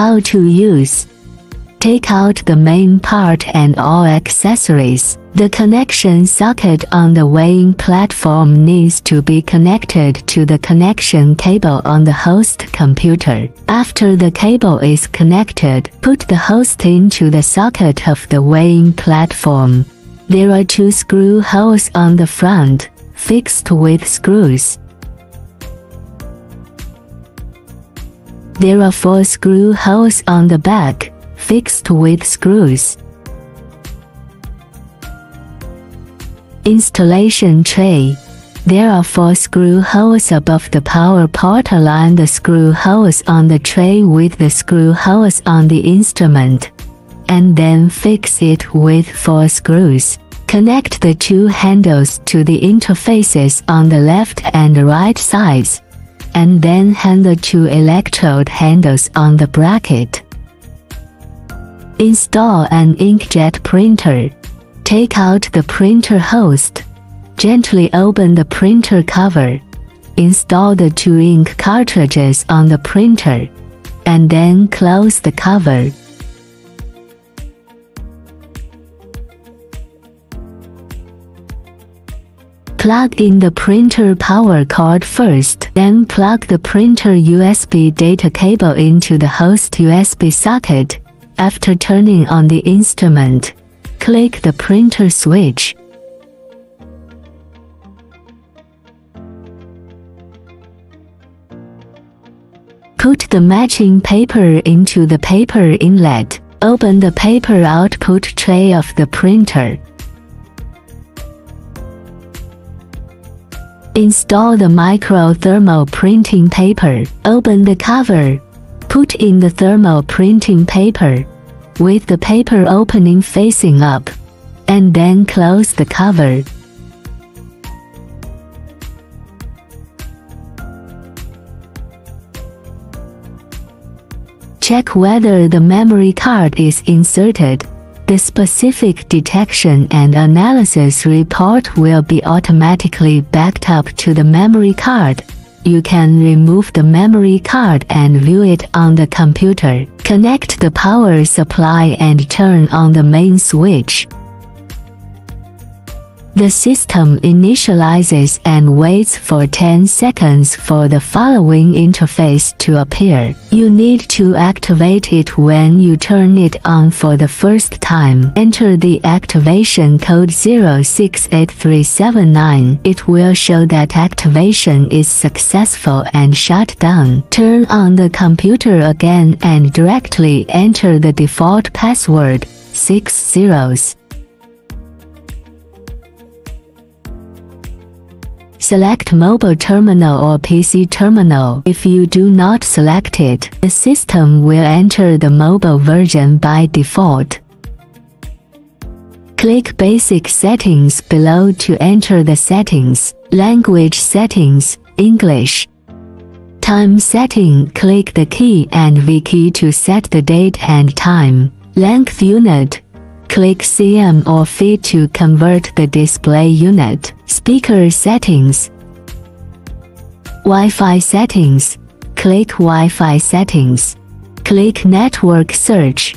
How to use Take out the main part and all accessories. The connection socket on the weighing platform needs to be connected to the connection cable on the host computer. After the cable is connected, put the host into the socket of the weighing platform. There are two screw holes on the front, fixed with screws. There are four screw holes on the back, fixed with screws. Installation tray. There are four screw holes above the power port. Align the screw holes on the tray with the screw holes on the instrument. And then fix it with four screws. Connect the two handles to the interfaces on the left and right sides. And then hang the two electrode handles on the bracket. Install an inkjet printer. Take out the printer host. Gently open the printer cover. Install the two ink cartridges on the printer. And then close the cover. Plug in the printer power cord first, then plug the printer USB data cable into the host USB socket after turning on the instrument, click the printer switch. Put the matching paper into the paper inlet. Open the paper output tray of the printer. Install the micro thermal printing paper. Open the cover. Put in the thermal printing paper with the paper opening facing up, and then close the cover. Check whether the memory card is inserted. The specific detection and analysis report will be automatically backed up to the memory card. You can remove the memory card and view it on the computer. Connect the power supply and turn on the main switch. The system initializes and waits for 10 seconds for the following interface to appear. You need to activate it when you turn it on for the first time. Enter the activation code 068379. It will show that activation is successful and shut down. Turn on the computer again and directly enter the default password, 6 zeros. Select Mobile Terminal or PC Terminal. If you do not select it, the system will enter the mobile version by default. Click Basic Settings below to enter the settings. Language Settings, English. Time Setting Click the key and V key to set the date and time. Length Unit Click CM or feed to convert the display unit. Speaker settings. Wi-Fi settings. Click Wi-Fi settings. Click Network search.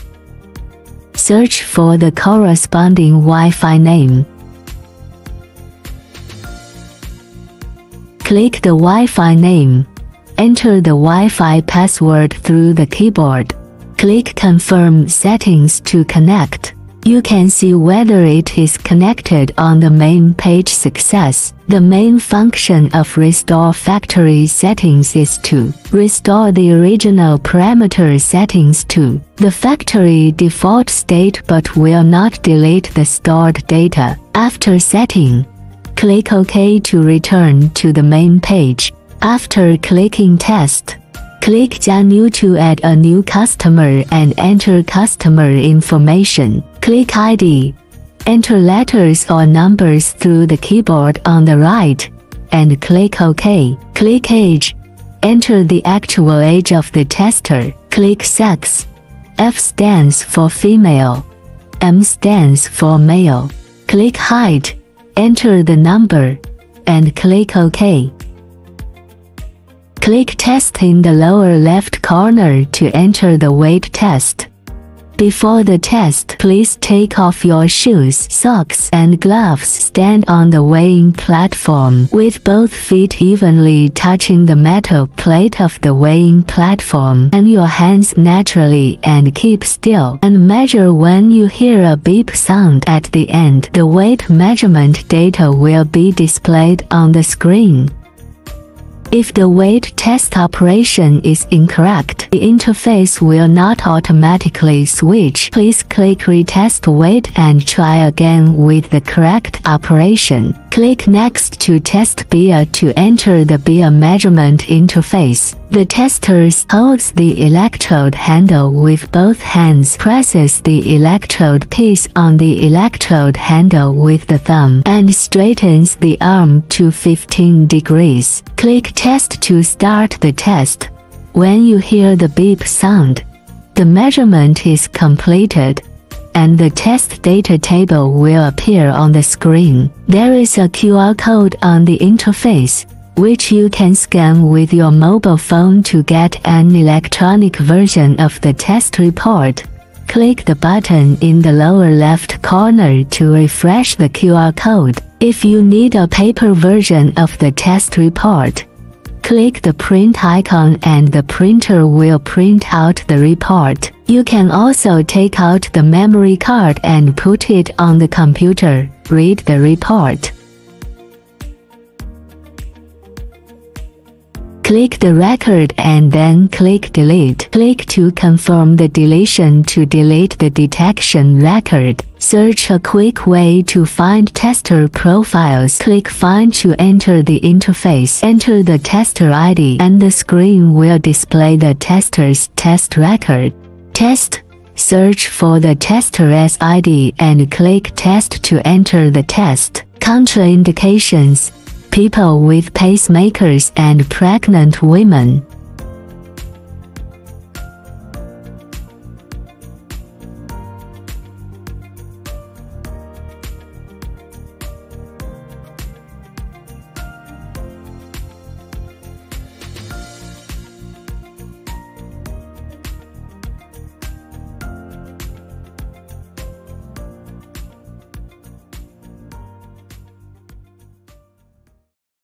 Search for the corresponding Wi-Fi name. Click the Wi-Fi name. Enter the Wi-Fi password through the keyboard. Click Confirm settings to connect. You can see whether it is connected on the main page success. The main function of restore factory settings is to restore the original parameter settings to the factory default state but will not delete the stored data. After setting, click OK to return to the main page. After clicking Test, Click Janu to add a new customer and enter customer information. Click ID. Enter letters or numbers through the keyboard on the right, and click OK. Click Age. Enter the actual age of the tester. Click Sex. F stands for female. M stands for male. Click Height. Enter the number, and click OK. Click Test in the lower left corner to enter the weight test. Before the test, please take off your shoes, socks, and gloves. Stand on the weighing platform with both feet evenly touching the metal plate of the weighing platform and your hands naturally and keep still and measure when you hear a beep sound at the end. The weight measurement data will be displayed on the screen. If the weight test operation is incorrect, the interface will not automatically switch. Please click Retest Weight and try again with the correct operation. Click Next to test beer to enter the beer measurement interface. The tester holds the electrode handle with both hands, presses the electrode piece on the electrode handle with the thumb, and straightens the arm to 15 degrees. Click Test to start the test. When you hear the beep sound, the measurement is completed and the test data table will appear on the screen. There is a QR code on the interface, which you can scan with your mobile phone to get an electronic version of the test report. Click the button in the lower left corner to refresh the QR code. If you need a paper version of the test report, Click the print icon and the printer will print out the report. You can also take out the memory card and put it on the computer. Read the report. Click the record and then click delete. Click to confirm the deletion to delete the detection record. Search a quick way to find tester profiles. Click find to enter the interface. Enter the tester ID and the screen will display the tester's test record. Test Search for the tester's ID and click Test to enter the test. Contraindications people with pacemakers and pregnant women.